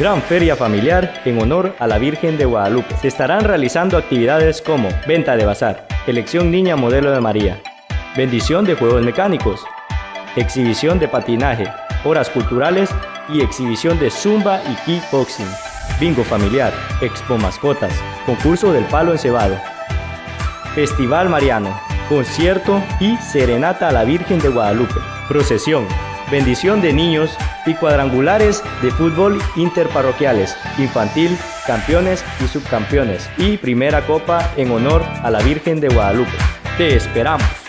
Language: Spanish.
Gran feria familiar en honor a la Virgen de Guadalupe. Se estarán realizando actividades como venta de bazar, elección niña modelo de María, bendición de juegos mecánicos, exhibición de patinaje, horas culturales y exhibición de zumba y kickboxing, bingo familiar, expo mascotas, concurso del palo encebado, festival mariano, concierto y serenata a la Virgen de Guadalupe, procesión, bendición de niños y cuadrangulares de fútbol interparroquiales, infantil, campeones y subcampeones y primera copa en honor a la Virgen de Guadalupe. Te esperamos.